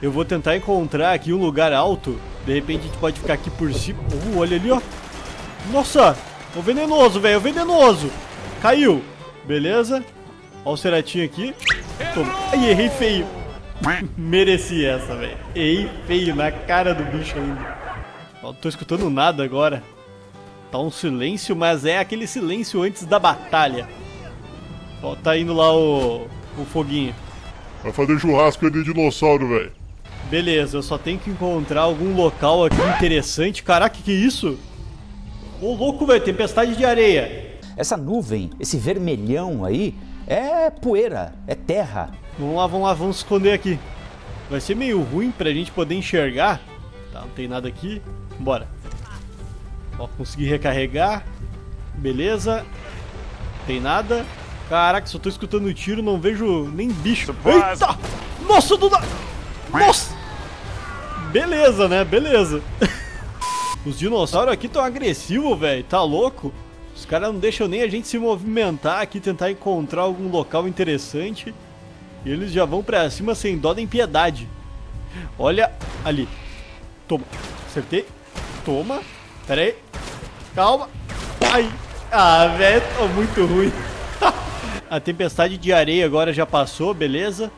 Eu vou tentar encontrar aqui um lugar alto. De repente a gente pode ficar aqui por cima. Uh, olha ali, ó. Nossa! O venenoso, velho. O venenoso. Caiu. Beleza. Ó o Ceratinho aqui. Toma. Ai, errei feio. Mereci essa, velho. Errei feio na cara do bicho ainda. Não tô escutando nada agora. Tá um silêncio, mas é aquele silêncio antes da batalha. Ó, tá indo lá o, o foguinho. Vai fazer churrasco de dinossauro, velho. Beleza, eu só tenho que encontrar algum local aqui interessante. Caraca, que, que é isso? Ô louco, velho, tempestade de areia. Essa nuvem, esse vermelhão aí, é poeira, é terra. Vamos lá, vamos lá, vamos esconder aqui. Vai ser meio ruim pra gente poder enxergar. Tá, não tem nada aqui. Bora. Ó, consegui recarregar. Beleza. Tem nada. Caraca, só tô escutando tiro, não vejo nem bicho. Eita! Nossa, do nada! Nossa! Beleza, né? Beleza. Os dinossauros aqui tão agressivos, velho. Tá louco? Os caras não deixam nem a gente se movimentar aqui, tentar encontrar algum local interessante. E eles já vão pra cima sem dó nem piedade. Olha ali. Toma. Acertei. Toma. Pera aí. Calma. Ai. Ah, velho. Tô muito ruim. a tempestade de areia agora já passou, beleza.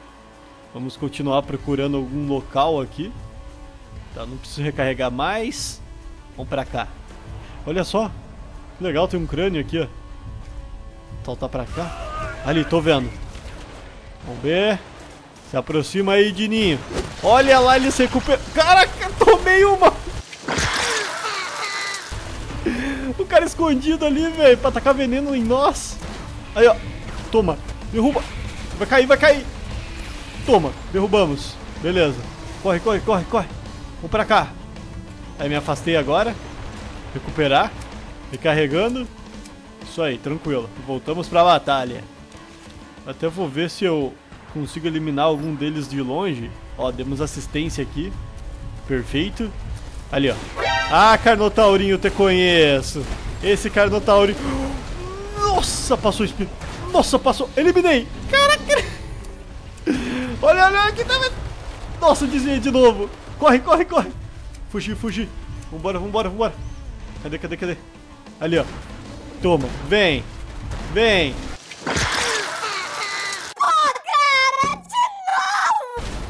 Vamos continuar procurando algum local aqui. Tá, não preciso recarregar mais. Vamos pra cá. Olha só. Legal, tem um crânio aqui, ó. Saltar pra cá. Ali, tô vendo. Vamos ver. Se aproxima aí, Dininho. Olha lá, ele se recupera. Caraca, tomei uma. O cara escondido ali, velho, pra tacar veneno em nós. Aí, ó. Toma. Derruba. Vai cair, vai cair. Toma. Derrubamos. Beleza. Corre, corre, corre, corre. Vamos pra cá. Aí me afastei agora. Recuperar. Recarregando. Isso aí, tranquilo. Voltamos pra batalha. Até vou ver se eu consigo eliminar algum deles de longe. Ó, demos assistência aqui. Perfeito. Ali, ó. Ah, Carnotaurinho, te conheço. Esse Carnotaurinho... Nossa, passou espírito. Nossa, passou. Eliminei. Caraca. Olha, olha aqui também. Nossa, desviei de novo. Corre, corre, corre. Fugir, fugir. Vambora, vambora, vambora. Cadê, cadê, cadê? Ali, ó. Toma. Vem. Vem.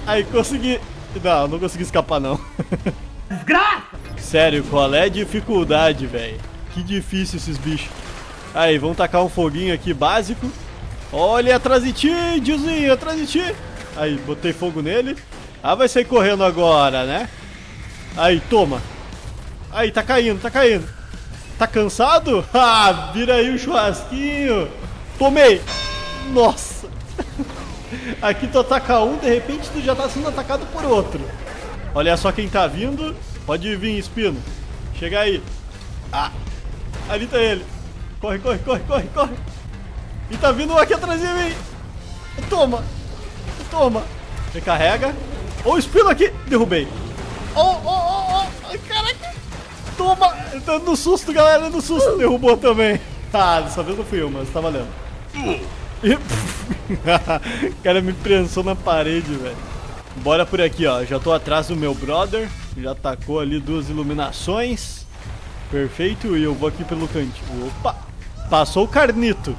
Aí, consegui. Não, não consegui escapar, não. Desgraça! Sério, qual é a dificuldade, velho? Que difícil esses bichos. Aí, vamos tacar um foguinho aqui básico. Olha, atrás de ti, Diozinho, atrás de ti. Aí, botei fogo nele. Ah, vai sair correndo agora, né? Aí, toma. Aí, tá caindo, tá caindo. Tá cansado? Ah, vira aí o churrasquinho. Tomei. Nossa. Aqui tu ataca um, de repente tu já tá sendo atacado por outro. Olha só quem tá vindo. Pode vir, Espino. Chega aí. Ah, ali tá ele. Corre, corre, corre, corre, corre. E tá vindo um aqui atrás de mim. Toma. Toma. Recarrega. Ó o Espino aqui. Derrubei. Ó, ó, ó. Caraca. Toma. Dando no susto, galera. No susto. Derrubou também. Ah, dessa vez não fui eu, mas tá valendo. o cara me prensou na parede, velho. Bora por aqui, ó. Já tô atrás do meu brother. Já tacou ali duas iluminações. Perfeito. E eu vou aqui pelo cantinho. Opa! Passou o carnito.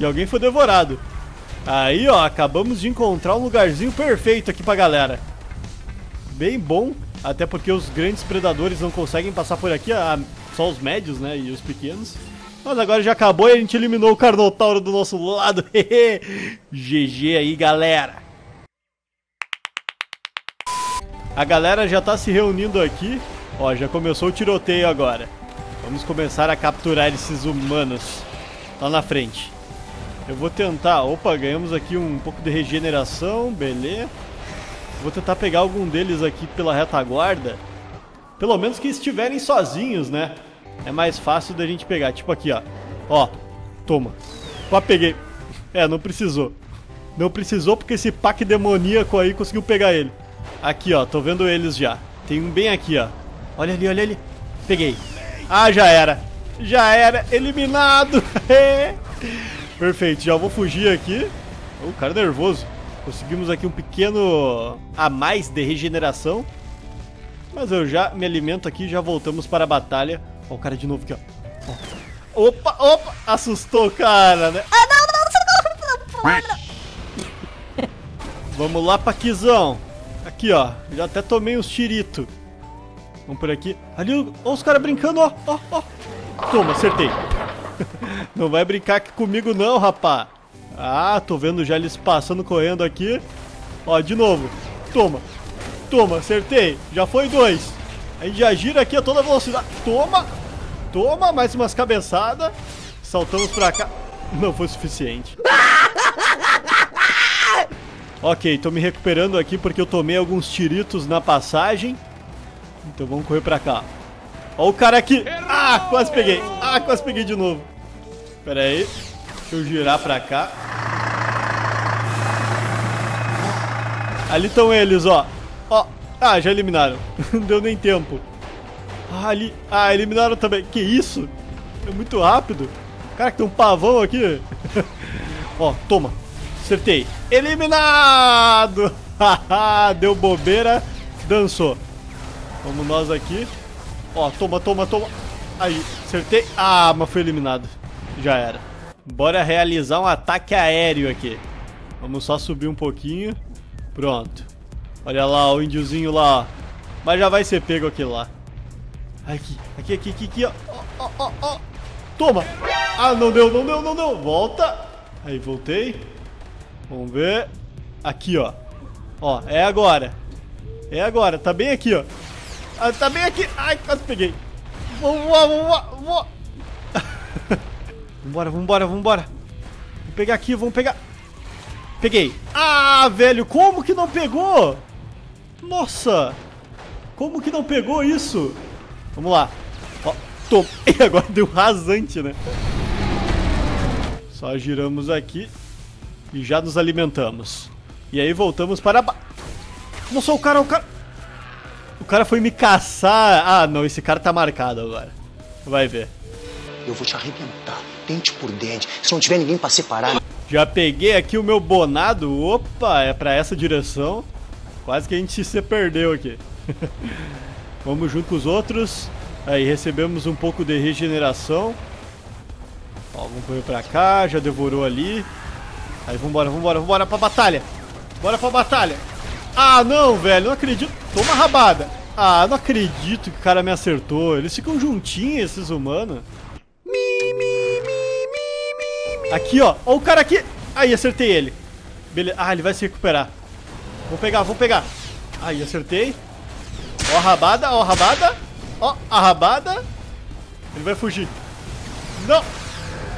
E alguém foi devorado. Aí, ó. Acabamos de encontrar um lugarzinho perfeito aqui pra galera. Bem bom. Até porque os grandes predadores não conseguem passar por aqui. Só os médios, né? E os pequenos. Mas agora já acabou e a gente eliminou o Carnotauro do nosso lado. GG aí, galera. A galera já tá se reunindo aqui. Ó, já começou o tiroteio agora. Vamos começar a capturar esses humanos. Lá na frente. Eu vou tentar... Opa, ganhamos aqui um pouco de regeneração. Beleza. Vou tentar pegar algum deles aqui pela retaguarda. Pelo menos que estiverem sozinhos, né? É mais fácil da gente pegar. Tipo aqui, ó. Ó, toma. Ó, peguei. É, não precisou. Não precisou porque esse pack demoníaco aí conseguiu pegar ele. Aqui, ó. Tô vendo eles já. Tem um bem aqui, ó. Olha ali, olha ali. Peguei. Ah, já era. Já era. Eliminado. Perfeito. Já vou fugir aqui. O cara é nervoso. Conseguimos aqui um pequeno a mais de regeneração. Mas eu já me alimento aqui já voltamos para a batalha. Ó o cara de novo aqui, ó. ó. Opa, opa! Assustou o cara, né? Ah, não, não, não, não, não. Vamos lá, Paquizão. Aqui, ó. Já até tomei uns tiritos. Vamos por aqui. Ali, ó, os caras brincando, ó, ó, ó. Toma, acertei. não vai brincar aqui comigo não, rapá. Ah, tô vendo já eles passando correndo aqui. Ó, de novo. Toma. Toma, acertei. Já foi dois. A gente já gira aqui a toda velocidade. Toma. Toma, mais umas cabeçadas. Saltamos pra cá. Não foi suficiente. ok, tô me recuperando aqui porque eu tomei alguns tiritos na passagem. Então vamos correr pra cá. Ó o cara aqui. Ah, quase peguei. Ah, quase peguei de novo. Pera aí. Deixa eu girar pra cá. Ali estão eles, ó. Ó. Ah, já eliminaram. Não deu nem tempo. Ah, ali. Ah, eliminaram também. Que isso? É muito rápido. Cara, que tem um pavão aqui. ó, toma. Acertei. Eliminado! Deu bobeira. Dançou. Vamos nós aqui. Ó, toma, toma, toma. Aí, acertei. Ah, mas foi eliminado. Já era. Bora realizar um ataque aéreo aqui. Vamos só subir um pouquinho. Pronto. Olha lá o índiozinho lá, ó. Mas já vai ser pego aqui lá. Aqui, aqui, aqui, aqui, aqui, ó. Ó, ó, ó. Toma. Ah, não deu, não deu, não deu. Volta. Aí, voltei. Vamos ver. Aqui, ó. Ó, é agora. É agora. Tá bem aqui, ó. Ah, tá bem aqui. Ai, quase peguei. Vamos voar, vamos voar, vamos. Vambora, vambora, vambora. Vamos pegar aqui, vamos pegar. Peguei. Ah, velho, como que não pegou? Nossa. Como que não pegou isso? Vamos lá. Ó. E agora deu rasante, né? Só giramos aqui e já nos alimentamos. E aí voltamos para... Ba... Nossa, o cara, o cara... O cara foi me caçar. Ah, não, esse cara tá marcado agora. Vai ver. Eu vou te arrebentar, dente por dente. Se não tiver ninguém pra separar. Já peguei aqui o meu bonado. Opa, é pra essa direção. Quase que a gente se perdeu aqui. Vamos junto com os outros. Aí, recebemos um pouco de regeneração. Ó, vamos correr pra cá. Já devorou ali. Aí, vambora, vambora, vambora pra batalha. Bora pra batalha. Ah, não, velho. Não acredito. Toma rabada. Ah, não acredito que o cara me acertou. Eles ficam juntinhos, esses humanos. Aqui, ó. Ó o cara aqui. Aí, acertei ele. Beleza. Ah, ele vai se recuperar. Vou pegar, vou pegar. Aí, acertei. Ó a rabada, ó a rabada. Ó a rabada. Ele vai fugir. Não.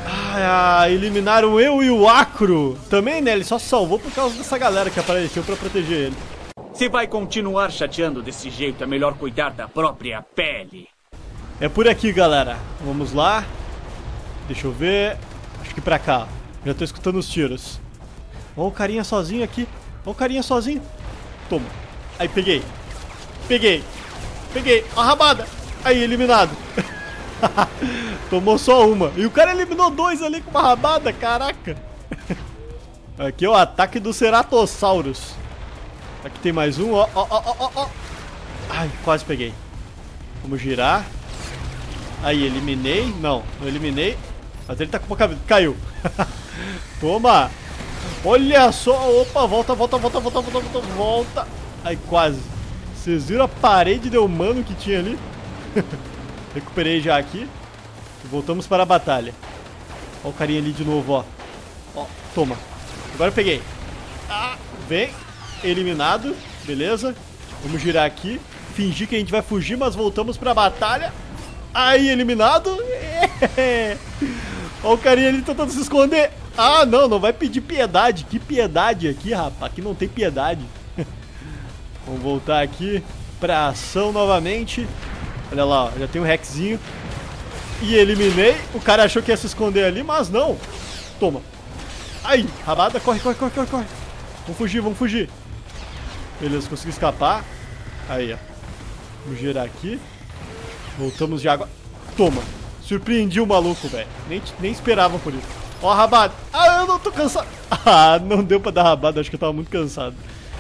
Ah, eliminaram eu e o Acro. Também, né? Ele só salvou por causa dessa galera que apareceu pra proteger ele. Se vai continuar chateando desse jeito, é melhor cuidar da própria pele. É por aqui, galera. Vamos lá. Deixa eu ver. Acho que pra cá. Já tô escutando os tiros. Ó o carinha sozinho aqui. Ó o carinha sozinho. Toma. Aí, peguei. Peguei. Peguei. A rabada. Aí, eliminado. Tomou só uma. E o cara eliminou dois ali com uma rabada. Caraca. Aqui é o ataque do Ceratossauros. Aqui tem mais um. Ó, ó, ó, ó, ó. Ai, quase peguei. Vamos girar. Aí, eliminei. Não, não eliminei. Mas ele tá com uma cabeça. Caiu. Toma. Olha só. Opa, volta, volta, volta, volta, volta, volta, volta. Ai, quase. Vocês viram a parede de humano que tinha ali? Recuperei já aqui. Voltamos para a batalha. Ó o carinha ali de novo, ó. Ó, toma. Agora eu peguei. Ah, vem. Eliminado. Beleza. Vamos girar aqui. Fingir que a gente vai fugir, mas voltamos para a batalha. Aí, eliminado. Ó o carinha ali tentando se esconder. Ah, não, não vai pedir piedade. Que piedade aqui, rapaz. Aqui não tem piedade. Vamos voltar aqui pra ação novamente. Olha lá, ó, já tem um Rexzinho. E eliminei. O cara achou que ia se esconder ali, mas não. Toma. Aí, rabada. Corre, corre, corre, corre, corre. Vamos fugir, vamos fugir. Beleza, consegui escapar. Aí, ó. Vamos girar aqui. Voltamos de água. Toma. Surpreendi o maluco, velho. Nem, nem esperava por isso. Ó rabada. Ah, eu não tô cansado. Ah, não deu pra dar rabada, acho que eu tava muito cansado.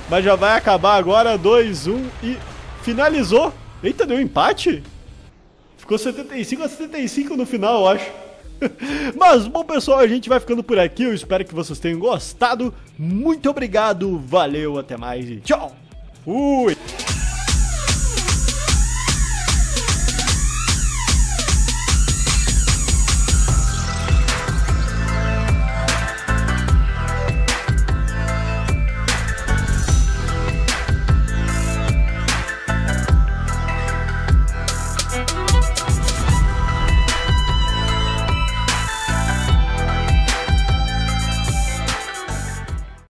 Mas já vai acabar agora, 2, 1 e finalizou. Eita, deu um empate? Ficou 75 a 75 no final, eu acho. Mas, bom pessoal, a gente vai ficando por aqui. Eu espero que vocês tenham gostado. Muito obrigado, valeu, até mais e tchau. Fui!